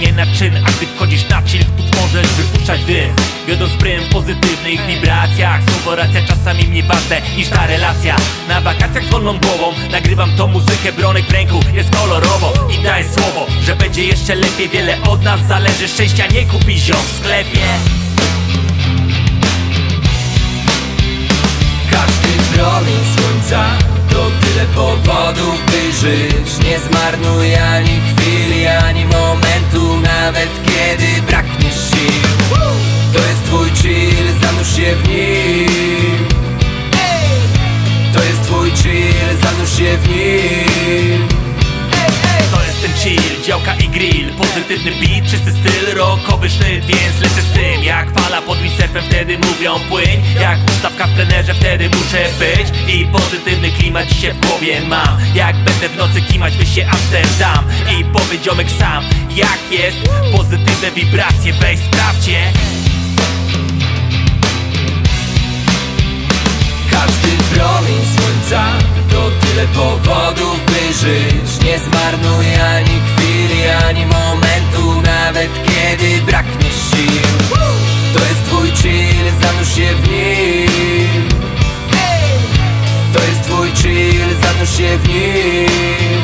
nie na czyn A gdy wchodzisz na chill, tu możesz wypuszczać dym. Wiodąc prym w pozytywnych wibracjach. Słowo racja czasami mniej ważne niż ta relacja. Na wakacjach z wolną głową Nagrywam tą muzykę, bronek w ręku Jest kolorowo i daję słowo Że będzie jeszcze lepiej, wiele od nas zależy Szczęścia nie kupi ziom w sklepie. Każdy promień słońca to tyle powodów, by żyć. Nie zmarnuj Pozytywny beat, czysty styl, rockowy sznyt Więc lecę z tym, jak fala pod windsurfem Wtedy mówią płyń, jak ustawka w plenerze Wtedy muszę być. I pozytywny klimat dzisiaj w głowie mam. Jak będę w nocy kimać, by się Amsterdam. I powiedziomek sam, jak jest. Pozytywne wibracje, weź sprawdźcie. Każdy promień słońca to tyle powodów, by żyć. Nie zmarnuj się w nim.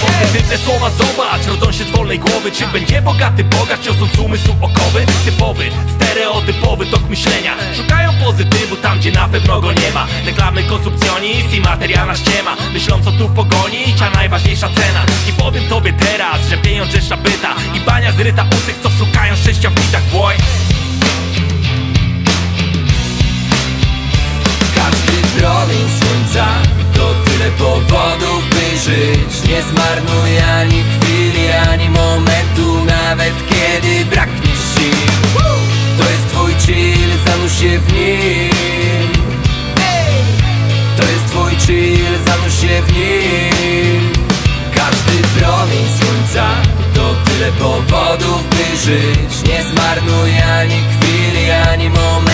Pozytywne słowa zobacz, rodzą się z wolnej głowy. Czy będzie bogaty bogacz, ciosąc umysł okowy? Typowy, stereotypowy tok myślenia. Szukają pozytywu tam, gdzie na pewno go nie ma. Reklamy, konsumpcjonizm i materialna ściema. Myślą co tu pogonić, a najważniejsza cena. I powiem tobie teraz, że pieniądz byta I bania zryta u tych, Nie zmarnuj ani chwili, ani momentu Nawet kiedy braknie sił. To jest twój chill, zanurz się w nim. To jest twój chill, zanurz się w nim. Każdy promień słońca to tyle powodów, by żyć. Nie zmarnuj ani chwili, ani momentu